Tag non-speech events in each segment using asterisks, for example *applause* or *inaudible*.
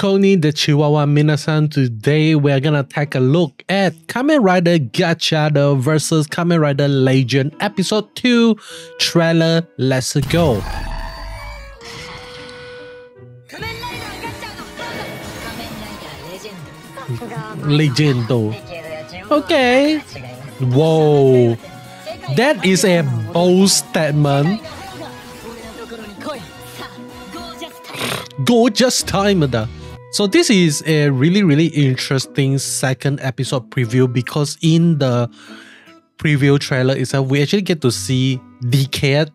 Koni the Chihuahua Minasan. Today we're gonna take a look at Kamen Rider Gotchard versus Kamen Rider Legend Episode 2 trailer. Let's go. Legendo. Okay. Whoa. That is a bold statement. Gorgeous time da. So this is a really really interesting second episode preview because in the preview trailer itself we actually get to see Decade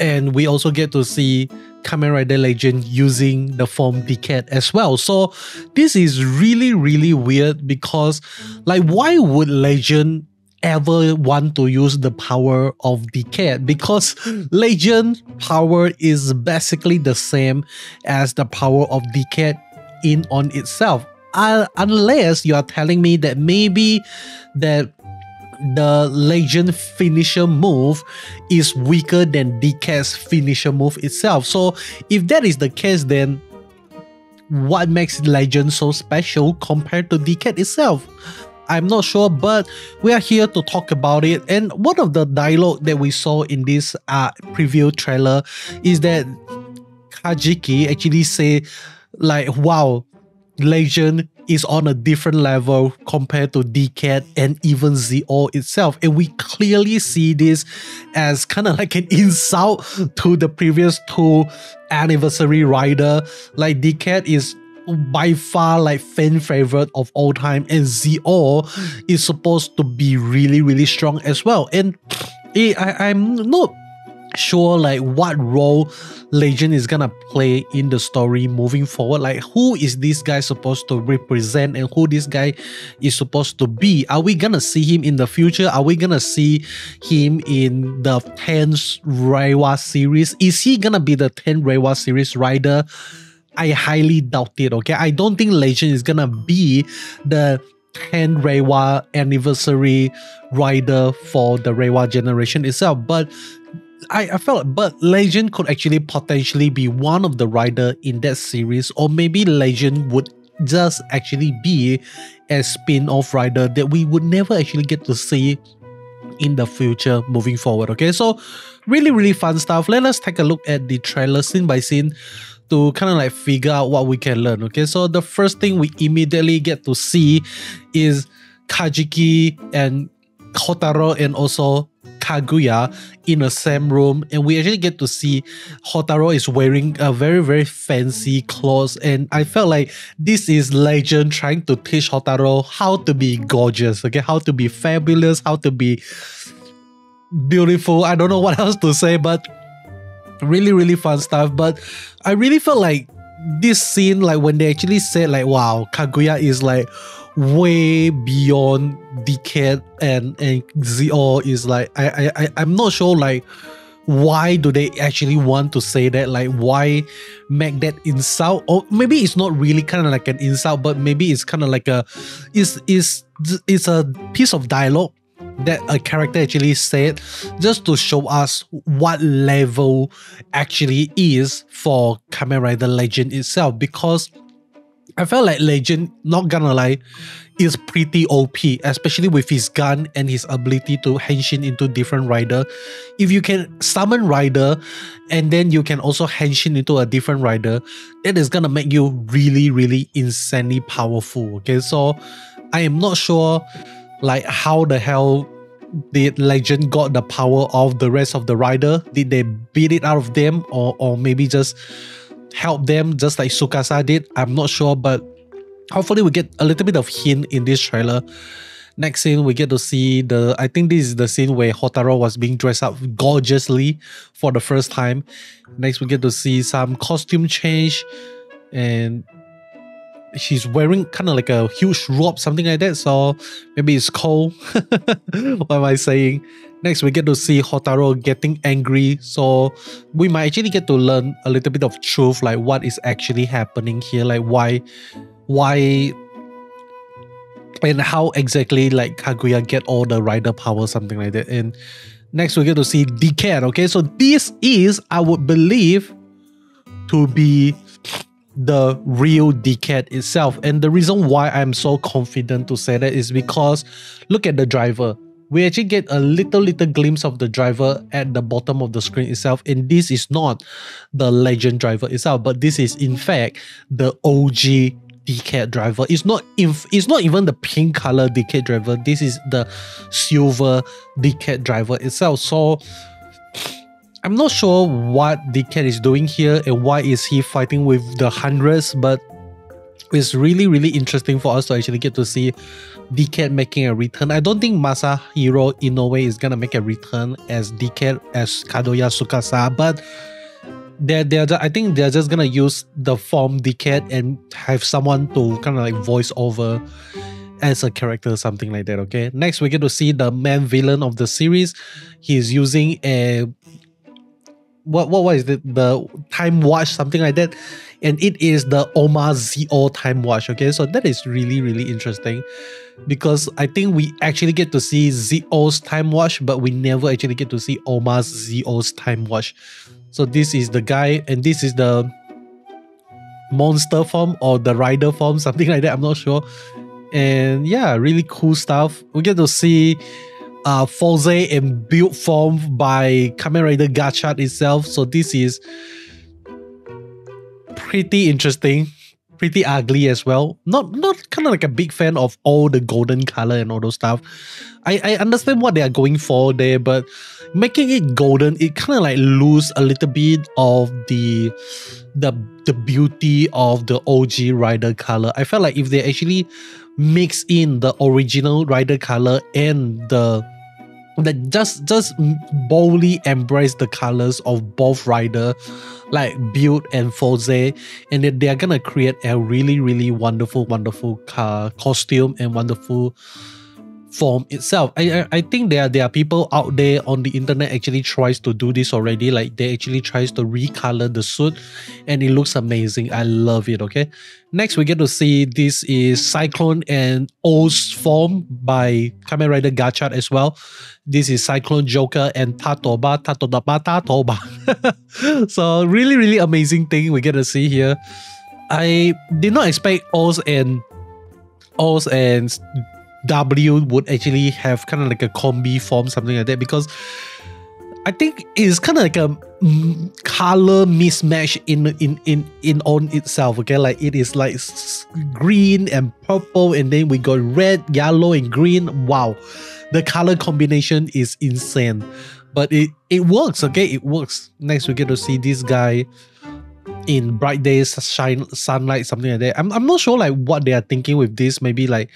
and we also get to see Kamen Rider Legend using the form Decade as well. So this is really really weird because like why would Legend ever want to use the power of Decade because *laughs* Legend power is basically the same as the power of Decade in on itself. Uh, unless you are telling me that maybe that the legend finisher move is weaker than Decade's finisher move itself. So if that is the case, then what makes legend so special compared to Decade itself? I'm not sure, but we are here to talk about it. And one of the dialogue that we saw in this uh, preview trailer is that Kajiki actually say like, wow, Legend is on a different level compared to Decade and even Zi-O itself. And we clearly see this as kind of *laughs* like an insult to the previous two anniversary rider. Like Decade is by far like fan favorite of all time and Zi-O is supposed to be really really strong as well. And it, *sniffs* eh, I, I'm not sure like what role legend is gonna play in the story moving forward. Like who is this guy supposed to represent and who this guy is supposed to be? Are we gonna see him in the future? Are we gonna see him in the 10th Reiwa series? Is he gonna be the 10th Reiwa series rider I highly doubt it. Okay, I don't think Legend is gonna be the 10 Reiwa anniversary rider for the Reiwa generation itself, but I, I felt but Legend could actually potentially be one of the rider in that series, or maybe Legend would just actually be a spin-off rider that we would never actually get to see in the future moving forward. Okay, so really, really fun stuff. Let us take a look at the trailer scene by scene to kind of like figure out what we can learn. Okay, so the first thing we immediately get to see is Kajiki and Houtarou and also Kaguya in the same room, and we actually get to see Houtarou is wearing a very very fancy clothes, and I felt like this is Legend trying to teach Houtarou how to be gorgeous, okay, how to be fabulous, how to be beautiful. I don't know what *laughs* else to say, but really really fun stuff but i really felt like this scene like when they actually said like wow kaguya is like way beyond decade and and Zi-O is like I, I i'm not sure like why do they actually want to say that? Like why make that insult? Or maybe it's not really kind of like an insult but maybe it's kind of like a is is it's a piece of dialogue that a character actually said just to show us what level actually is for Kamen Rider Legend itself because I felt like Legend, not gonna lie, is pretty OP, especially with his gun and his ability to henshin into different rider. If you can summon rider and then you can also henshin into a different rider, that is gonna make you really, really insanely powerful. Okay, so I am not sure like how the hell did legend got the power of the rest of the rider? Did they beat it out of them or or maybe just help them just like Tsukasa did? I'm not sure but hopefully we get a little bit of hint in this trailer. Next scene we get to see the i think this is the scene where Houtarou was being dressed up gorgeously for the first time. Next we get to see some costume change and she's wearing kind of like a huge robe, something like that. So maybe it's cold. *laughs* what am I saying? Next, we get to see Houtarou getting angry. So we might actually get to learn a little bit of truth, like what is actually happening here, like why, why, and how exactly like Kaguya get all the rider power, something like that. And next, we get to see Decade. Okay, so this is, I would believe, to be the real Decade itself. And the reason why I'm so confident to say that is because look at the driver. We actually get a little little glimpse of the driver at the bottom of the screen itself, and this is not the legend driver itself, but this is in fact the OG Decade driver. It's not inf- it's not even the pink color Decade driver. This is the silver Decade driver itself. So I'm not sure what Decade is doing here and why is he fighting with the hundreds, but it's really really interesting for us to actually get to see Decade making a return. I don't think Masahiro Inoue is gonna make a return as Decade as Kadoya Tsukasa, but they're, they're I think they're just gonna use the form Decade and have someone to kind of like voice over as a character, something like that. Okay. Next, we get to see the main villain of the series. He's using a what what was it the time watch something like that? And it is the Oma Zi-O time watch okay? So that is really really interesting because I think we actually get to see Zi-O's time watch but we never actually get to see Oma's Zi-O's time watch. So this is the guy and this is the monster form or the rider form *laughs* something like that I'm not sure. And yeah really cool stuff. We get to see uh, Fourze in build form by Kamen Rider Gotchard itself. So this is pretty interesting, pretty ugly as well. Not not kind of like a big fan of all the golden color and all those stuff. I, I understand what they are going for there, but making it golden, it kind of like lose a little bit of the the the beauty of the OG rider color. I felt like if they actually mix in the original rider color and the that just just boldly embrace the colors of both rider like build and Fourze and that they're gonna create a really really wonderful wonderful car costume and wonderful form itself. I, I think there are, there are people out there on the internet actually tries to do this already. Like they actually tries to recolor the suit and it looks amazing. I love it. Okay. Next we get to see this is Cyclone and OOO form by Kamen Rider Gotchard as well. This is Cyclone Joker and Tatoba, Tatoba, Tatoba. *laughs* so really, really amazing thing we get to see here. I did not expect OOO and OOO and W would actually have kind of like a combi form, something like that, because I think it's kind of like a mm, color mismatch in in in in on itself. Okay, like it is like green and purple, and then we got red, yellow, and green. Wow, the color combination is insane, but it it works. Okay, it works. Next, we get to see this guy in bright days, shine sunlight, something like that. I'm I'm not sure like what they are thinking with this. Maybe like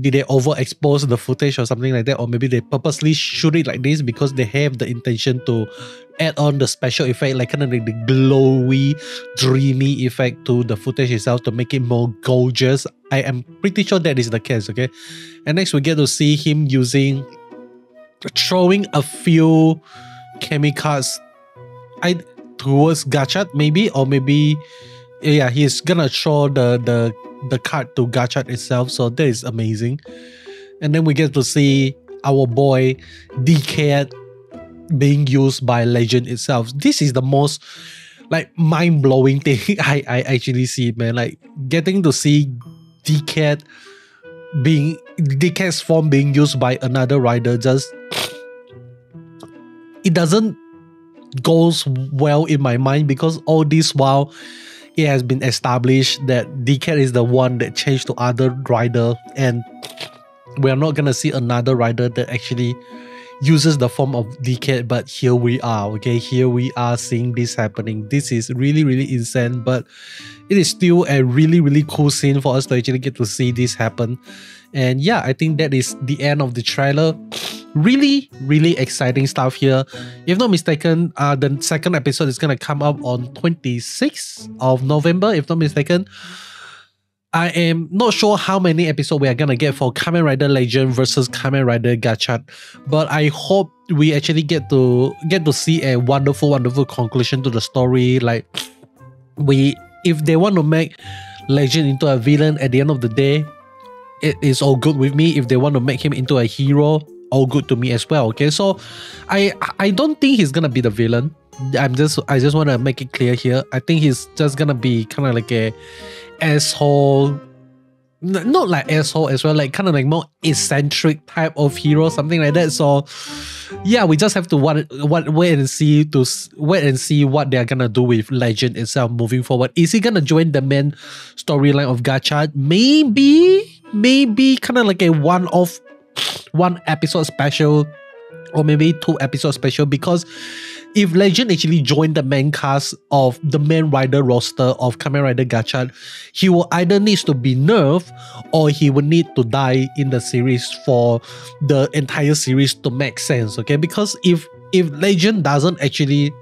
did they overexpose the footage or something like that? Or maybe they purposely shoot it like this because they have the intention to add on the special effect like kind of like the glowy dreamy effect to the footage itself to make it more gorgeous? I am pretty sure that is the case okay? And next we get to see him using throwing a few chemicals i towards Gotchard maybe? Or maybe yeah he's gonna throw the the the card to Gotchard itself. So that is amazing. And then we get to see our boy Decade being used by Legend itself. This is the most like mind blowing *laughs* thing I, I actually see, man. Like getting to see Decade being Decade's form being used by another rider just *sniffs* it doesn't goes well in my mind because all this while it has been established that Decade is the one that changed to other rider and we're not gonna see another rider that actually uses the form of Decade but here we are okay? Here we are seeing this happening. This is really really insane but it is still a really really cool scene for us to actually get to see this happen. And yeah i think that is the end of the trailer really really exciting stuff here if not mistaken uh the second episode is gonna come up on 26th of november if not mistaken I am not sure how many episodes we are gonna get for Kamen Rider Legend versus Kamen Rider Gotchard, but I hope we actually get to get to see a wonderful, wonderful conclusion to the story. Like we, if they want to make Legend into a villain at the end of the day, it is all good with me. If they want to make him into a hero, all good to me as well. Okay, so I I don't think he's gonna be the villain. I'm just I just want to make it clear here. I think he's just gonna be kind of like a asshole not like asshole as well, like kind of like more eccentric type of hero, something like that. So yeah, we just have to what what wait and see to wait and see what they're gonna do with Legend itself moving forward. Is he gonna join the main storyline of Gacha? Maybe, maybe kind of like a one off, one episode special, or maybe two episode special because if Legend actually joined the main cast of the main rider roster of Kamen Rider Gacha, he will either needs to be nerfed or he will need to die in the series for the entire series to make sense. Okay, because if if Legend doesn't actually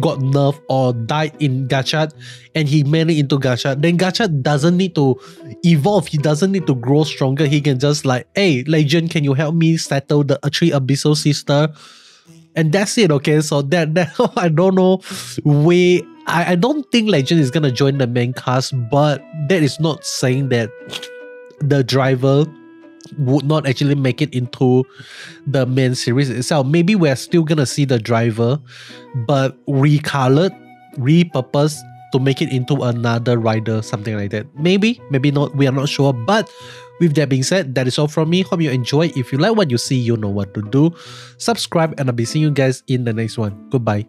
got nerfed or died in Gacha and he made it into Gacha, then Gacha doesn't need to evolve. He doesn't need to grow stronger. He can just like, hey, Legend, can you help me settle the three abyssal sister? and that's it okay so that, that *laughs* i don't know we I, I don't think legend is gonna join the main cast but that is not saying that the driver would not actually make it into the main series itself maybe we're still gonna see the driver but recolored repurposed to make it into another rider something like that maybe maybe not we are not sure but with that being said, that is all from me. Hope you enjoy. If you like what you see, you know what to do. Subscribe, and I'll be seeing you guys in the next one. Goodbye.